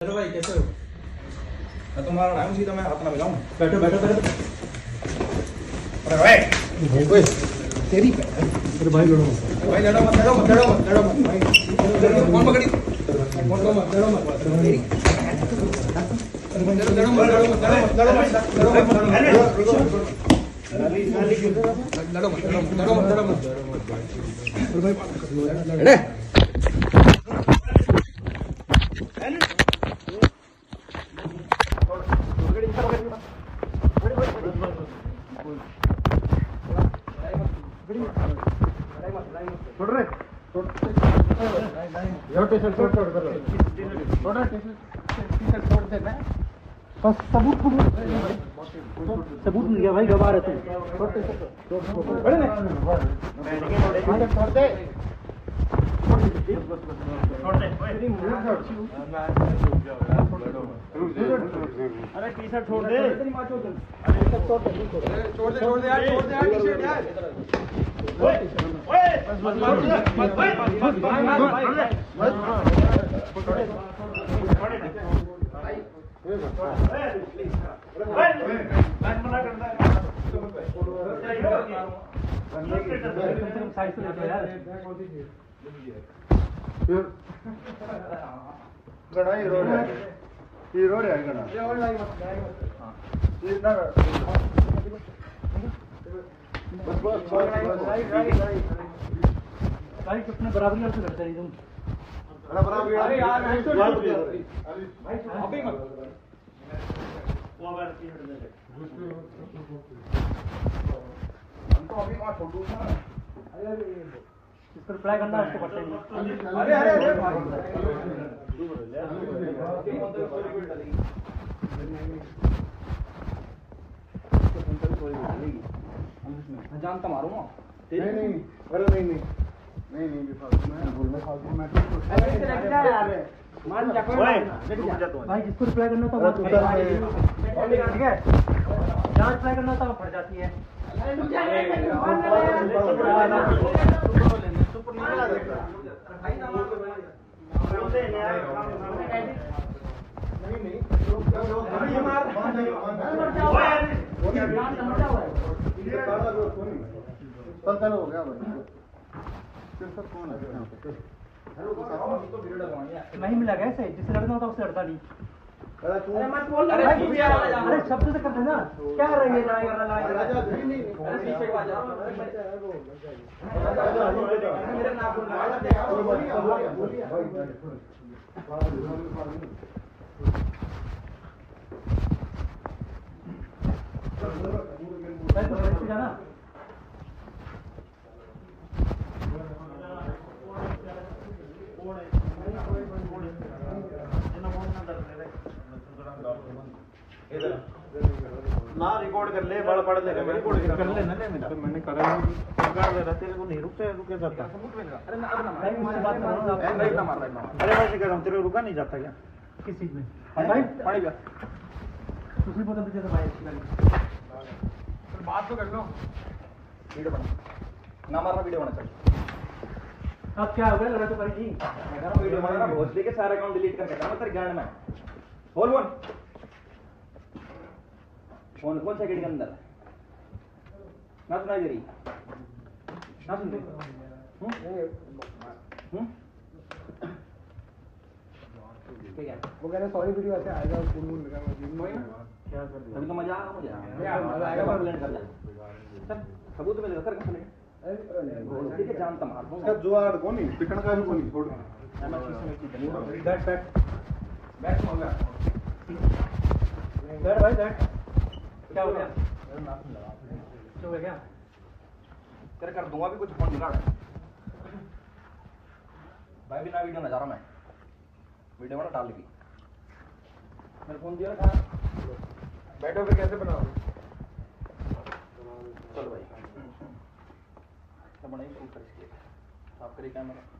Hello भाई कैसे हो मैं तुम्हारा नाम सीधा मैं हाथ ना मिलाऊं बैठो बैठो बैठो अरे भाई ओए तेरी अरे भाई लड़ो मत भाई लड़ो मत लड़ो मत लड़ो मत लड़ो मत भाई कौन पकड़ी कौन लड़ो मत लड़ो मत तेरी लड़ो लड़ो मत लड़ो मत लड़ो मत लड़ो मत लड़ो मत लड़ो मत लड़ो मत लड़ो मत अरे छोड़ छोड़ बस सबूत सबूत मिल गया भाई गवा रहे अरे टी शर्ट छोड़ दे छोड़ दे छोड़ दे छोड़ दे यार छोड़ दे यार गणा ही रोड है ही रोड है गणा ये और लाइव मत लाइव मत हाँ ये ना बस बस बस राइट राइट राइट भाई कितने बराबरी से करते रही तुम। अरे बराबर अरे यार मैं तो बात नहीं कर भाई अभी मत। हम तो अभी वहाँ छोटू ना। इसको रिप्लाई करना उसको पड़ता नहीं अरे अरे अरे मैं जानता मारूँगा। नहीं नहीं। अरे नहीं नहीं। नहीं नहीं बेफालतू मैं बोल रहा फालतू मैं अरे इधर आ यार मान जा कोई भाई जिसको रिप्लाई करना था वो उतर ठीक है जहाँ रिप्लाई करना था वो फट जाती है अरे रुक जा सुपर नहीं लगा भाई ना नहीं नहीं नहीं मार ओए वो क्या बात समझा हुआ है ये काला को नहीं पता हो गया भाई नहीं मिला गया सही जिससे लड़ना होता उससे लड़ता नहीं अरे मत बोल अरे अरे शब्द से कर देना क्या रही है लड़ाई करना लड़ाई करना जाना ना रिकॉर्ड कर ले बड़ पढ़ ले मैं रिकॉर्ड कर ले ना ले मेरा मैंने करा रिकॉर्ड दे रहा तेरे को नहीं रुक रुके जाता। अरे ना अरे ना भाई मुझसे बात करो। ना नहीं ना मार रहा है अरे वैसे कर रहा हूँ तेरे को रुका नहीं जाता क्या? किस चीज़ में? भाई भाई पानी पिया दूसरी बोतल पीछे से भाई अच्छी बात तो कर लो। वीडियो बना। ना मारना वीडियो बना चल। अब क्या हो गया? लड़ा तो करेगी मैं कह रहा हूँ वीडियो बना रहा भोसले के सारे अकाउंट डिलीट कर करके मैं तेरे गांड में। बोल बोल फ़ोन कौन सा गेट के अंदर। ना सुनाई दे रही। ना सुन रही। हम्म? हम्म? ठीक है। वो कह रहे सॉरी वीडियो ऐसे आएगा फुल मून लगा ना क्या कर अभी तो मज़ा आएगा मुझे मज़ा आएगा। कंप्लेंट कर ले सर सबूत मिलेगा सर कंप्लेंट भोसले के जान तमार इसका जुआड़ कौन नहीं पिटण का भी कौन नहीं छोड़। बैठ बैठ। बैठ हो। गया बैठ भाई बैठ। क्या हो गया? क्या हो गया तेरे कर दूँगा भी कुछ फ़ोन निकाल भाई बिना वीडियो ना जा रहा मैं वीडियो बना डाल दी मेरे फ़ोन दिया था। बैठो फिर कैसे बनाओ चलो भाई। तो प्रूफ कर इसके साफ़ करिए कैमरा